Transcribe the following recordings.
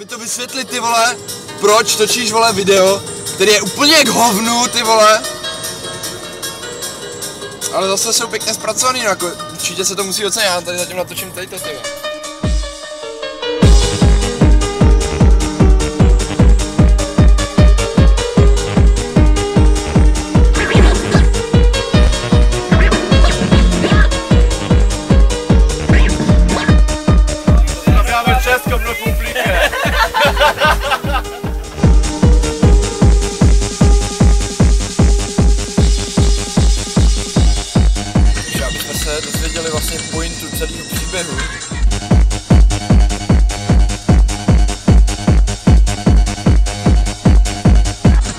mi to vysvětlit ty vole, proč točíš vole video, který je úplně k hovnu ty vole. Ale zase jsou pěkně zpracovaný, no jako určitě se to musí ocenit, já tady zatím natočím tady to ty vole. benim.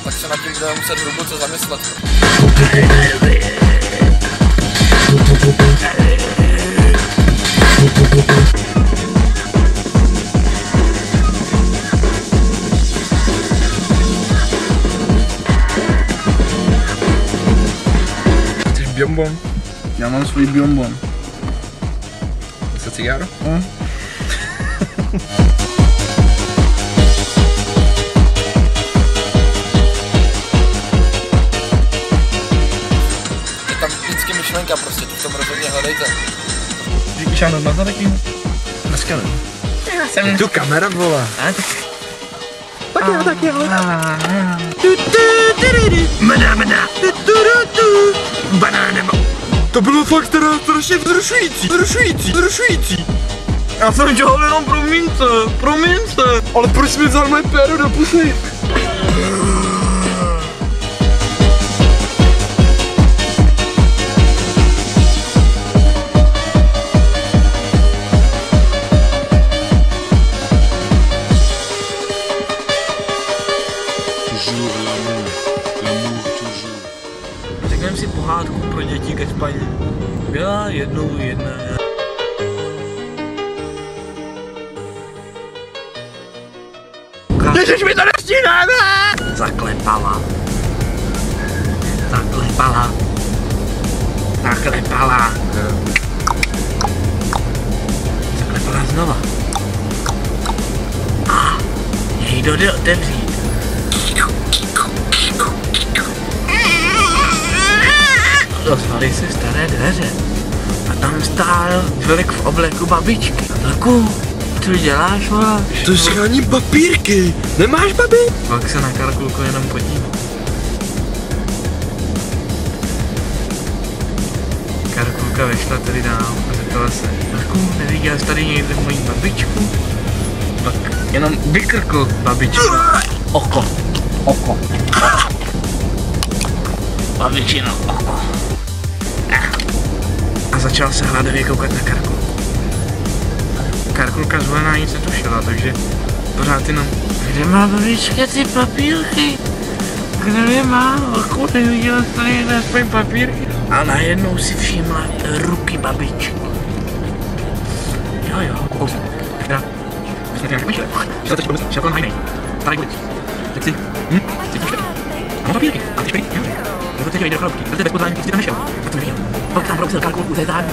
Tak se na tím budeme muset hluboce zamyslet. Ty biombon? Ja mam swój biombon. Chce cigáro? Hm? Je tam vždycky myšlenka prostě, tu v tom rozhodně hledejte. Říkáš ano na zadek Dneska ne. Já jsem... Tu kamera volá. Tak jo, tak jo. Mena, mena. To bylo fakt teda strašně vzrušující, vzrušující, vzrušující. Já jsem dělal jenom promiňte, promiňte. Ale proč mi vzal moje péro do pusy? Toujours l'amour, l'amour toujours. Řekneme si pohádku pro děti ke spaní. Byla jednou jedna. Ježiš, mi to nestíháme! Zaklepala. Zaklepala. Zaklepala. Zaklepala znova. A někdo jde otevřít. Rozvaly se staré dveře. A tam stál člověk v obleku babičky. Vlku, co děláš, vole? To schání papírky. Nemáš, babi? Pak se na Karkulku jenom podíval. Karkulka vešla tedy dál a zeptala se, Marku, neviděl jsi tady někde moji babičku? Pak jenom vykrkl babičku. Oko. Oko. Babičino, oko. Začal se hladově koukat na Karkulku. Karkulka zvolená nic netušila, takže pořád jenom kde má babička ty papírky? Kde je má? Oku, neviděla jsi tady jedné aspoň papírky? A najednou si všimla ruky babičky. Jo, jo. Kousek. Teda. Vlastně ty jak myšle. Šel teď šel kolem hajnej. Starý bulic. Tak si, hm, si pušte. A má papírky. A ty špery, jo. Jo, teď jde do chalupky. Protože bez pozvání prostě tam nešel. A to neviděl. Pak tam brousil kalkulku ze zádu.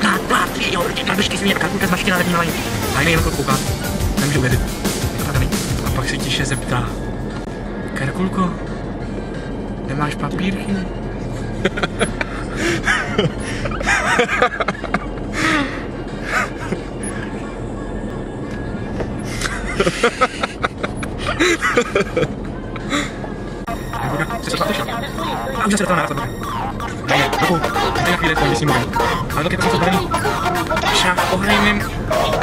Plát, plát, jo, babičky svině a kalkulka zmaštěná na lani. Hajnej jenom kouká. Nemůže uvěřit. Je to tady. A pak se tiše zeptá. Karkulko, nemáš papírky? Karkulka se sotva otočila. A už se to naraz odbočil. Ne, Vlku, tady na chvíli tvojím myslím mluvím. Ale Vlk je prostě zbraný. Šáh ohrejmím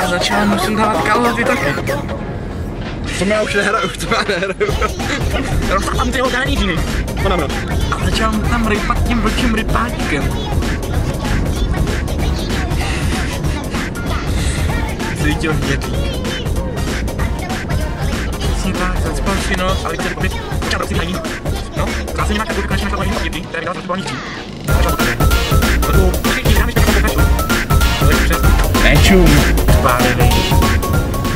a začal mu sundávat kalhoty taky. To já už nehraju, to já nehraju. Tam ty hodání džiny. Ona má. A začal tam rypat tím vlčím rypáčkem. Cítil hnědlík. Přesně tak, zacpal si noc, ale chtěl prosím, najím. No, zase nějaká kulka konečně našla paní papírky, které vydala zpracování dřív. Začal poprvé. Potom, počkej, já myšlenka pokračuju. Ale přes Nečum. Spálený.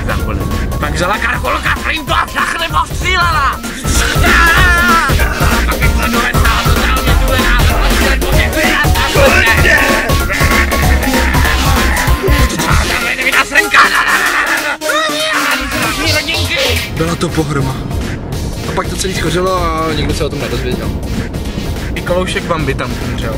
Zaholený. Pak vzala karkolka flintu a všechny postřílela. Pak jak to dovedla, to to špatně. Byla to pohroma. Pak to celý schořelo a nikdo se o tom nedozvěděl. I kaloušek Bambi tam umřel.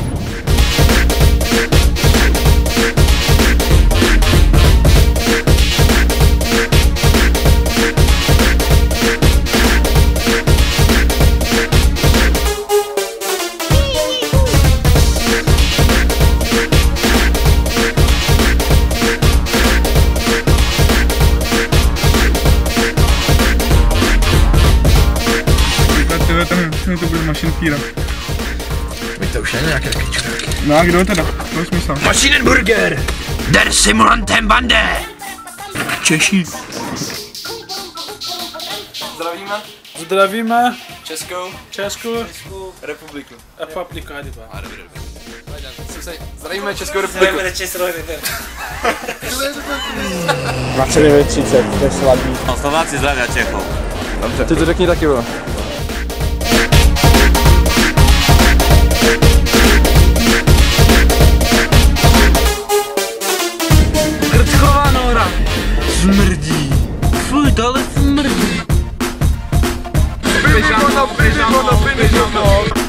To bude mašinfíra. To už je nějaké. No a kdo teda? To je smysl. Maschinenburger! Der Simulanten Bande! Češi. Zdravíme Zdravíme Českou Českou republiku. republiku. Hadi be. Zdravíme Českou republiku. 29.30, to je sladý. Slováci zdravia Čechov. Ty to řekni taky, vole. Krtchová nora. Smrdí. Fuj, tohle smrdí. Pižamo, pižamo, pižamo.